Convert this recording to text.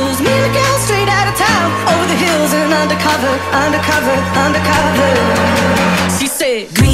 those mean girls straight out of town, over the hills and undercover, undercover, undercover. She said.